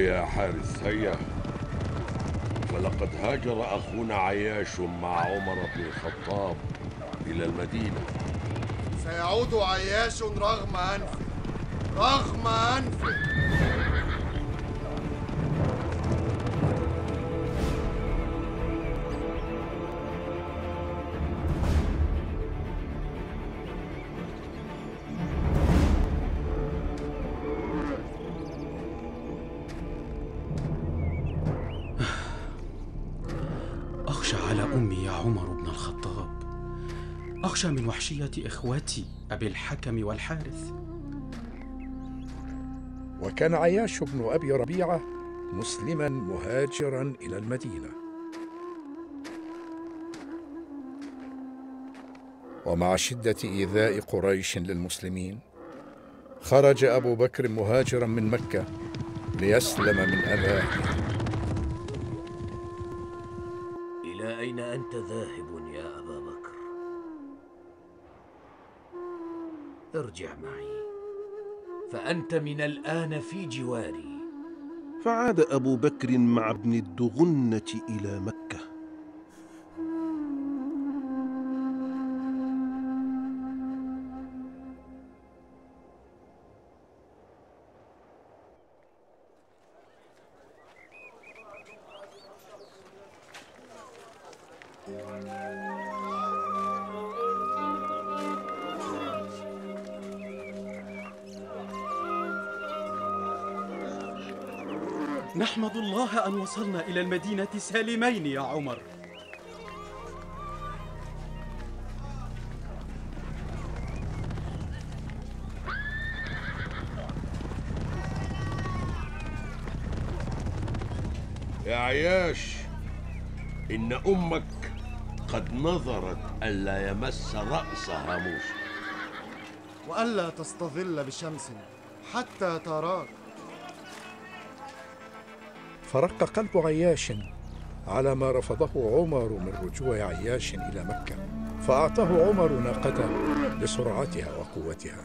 هيا يا حارس هيا. فلقد هاجر أخونا عياش مع عمر بن الخطاب إلى المدينة. سيعود عياش رغم أنفه رغم أنفه. أمي يا عمر بن الخطاب. أخشى من وحشية إخوتي أبي الحكم والحارث. وكان عياش بن أبي ربيعة مسلما مهاجرا إلى المدينة. ومع شدة إيذاء قريش للمسلمين خرج أبو بكر مهاجرا من مكة ليسلم من اذاهم أين أنت ذاهب يا أبا بكر؟ ارجع معي. فأنت من الآن في جواري. فعاد أبو بكر مع ابن الدغنة إلى مكة. نحمد الله أن وصلنا إلى المدينة سالمين يا عمر. يا عياش إن أمك قد نظرت ألا يمس رأسها موسى. وألا تستظل بشمس حتى تراك. فرق قلب عياش على ما رفضه عمر من رجوع عياش إلى مكة فأعطاه عمر ناقته لسرعتها وقوتها.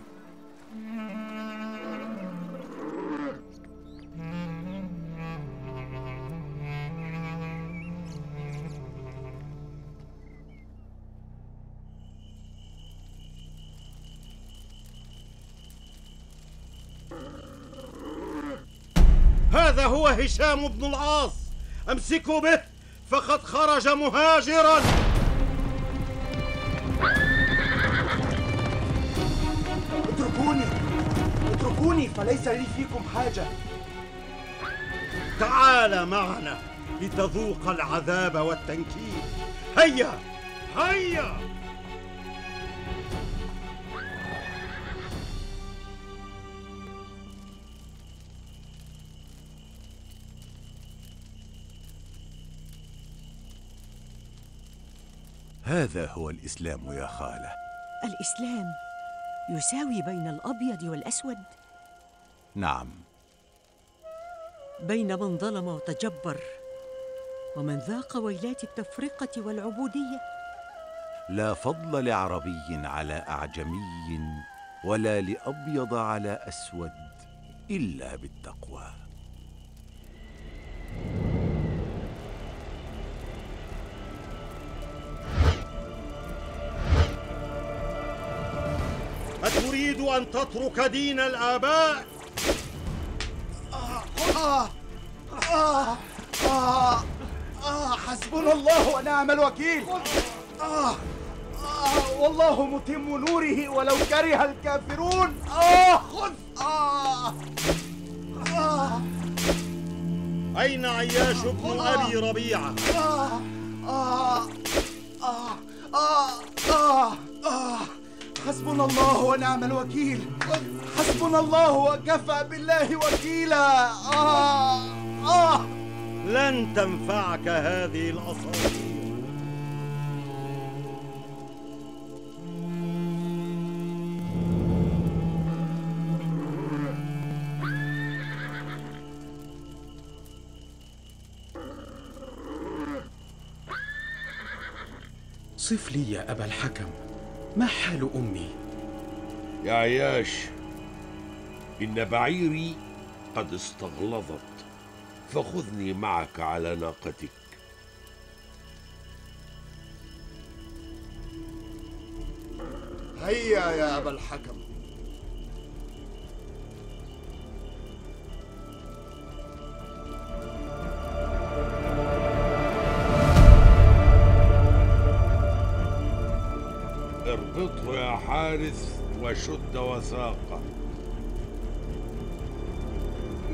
هذا هو هشام بن العاص. أمسكوا به فقد خرج مهاجرا. اتركوني اتركوني فليس لي فيكم حاجة. تعال معنا لتذوق العذاب والتنكيل. هيا هيا. هذا هو الإسلام يا خالة. الإسلام يساوي بين الأبيض والأسود؟ نعم. بين من ظلم وتجبر ومن ذاق ويلات التفرقة والعبودية؟ لا فضل لعربي على أعجمي ولا لأبيض على أسود إلا بالتقوى. أتريد أن تترك دين الآباء؟ آه آه آه آه حسبنا الله ونعم الوكيل. آه آه والله متم نوره ولو كره الكافرون. آه خذ آه آه أين عياش بن أبي ربيعة؟ آه. آه. آه. آه. آه. آه. حسبنا الله ونعم الوكيل. حسبنا الله وكفى بالله وكيلا. آه آه. لن تنفعك هذه الأساطير صف لي يا أبا الحكم. ما حال أمي؟ يا عياش إن بعيري قد استغلظت فخذني معك على ناقتك. هيا يا أبا الحكم. اربطه يا حارث وشد وثاقه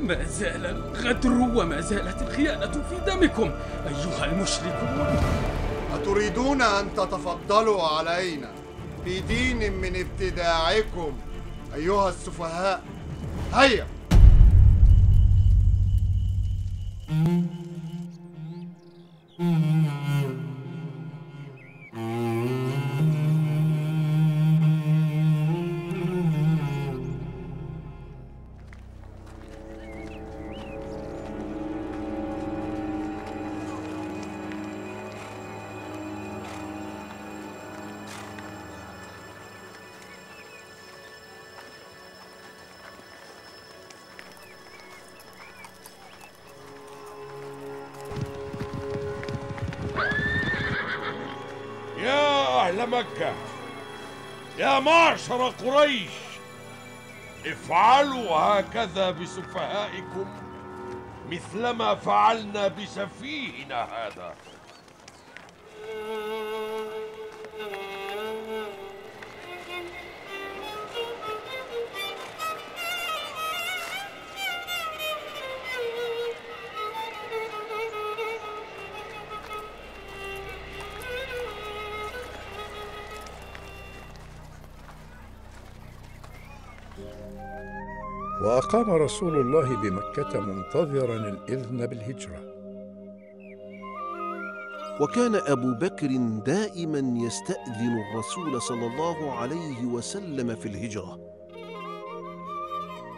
ما زال الغدر وما زالت الخيانة في دمكم أيها المشركون. أتريدون أن تتفضلوا علينا بدين من ابتداعكم أيها السفهاء؟ هيا! يا مكة. يا معشر قريش افعلوا هكذا بسفهائكم مثلما فعلنا بسفيهنا هذا. وأقام رسول الله بمكة منتظرا الإذن بالهجرة. وكان أبو بكر دائما يستأذن الرسول صلى الله عليه وسلم في الهجرة.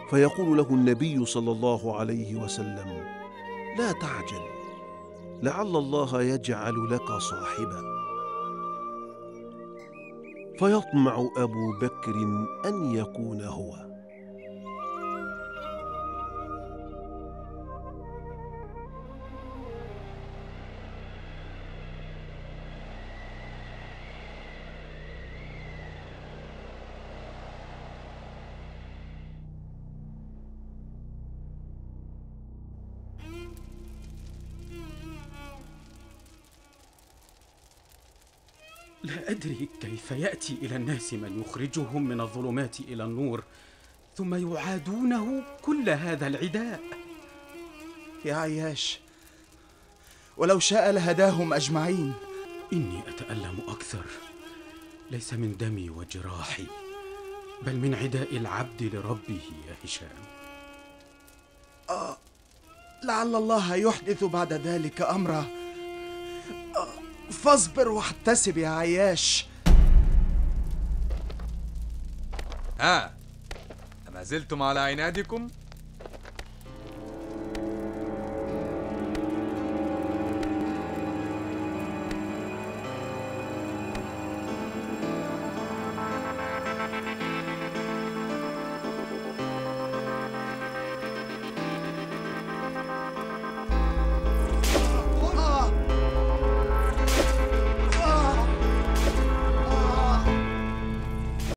فيقول له النبي صلى الله عليه وسلم لا تعجل لعل الله يجعل لك صاحبا. فيطمع أبو بكر أن يكون هو. لا أدري كيف يأتي إلى الناس من يخرجهم من الظلمات إلى النور ثم يعادونه كل هذا العداء. يا عياش ولو شاء لهداهم أجمعين. إني أتألم أكثر ليس من دمي وجراحي بل من عداء العبد لربه يا هشام. آه لعل الله يحدث بعد ذلك أمرا. آه فاصبر واحتسب يا عياش ها أما زلتم على عنادكم؟